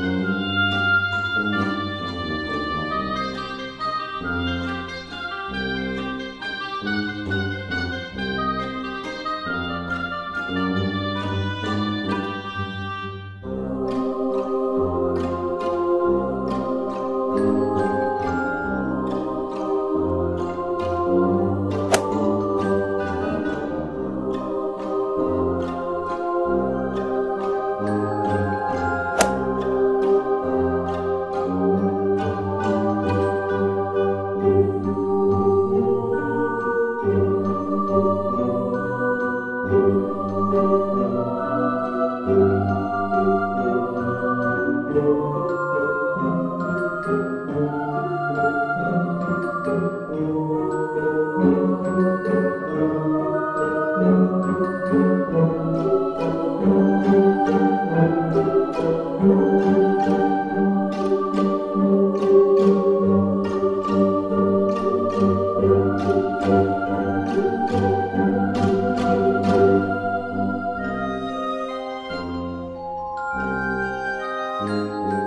thank you. thank you Música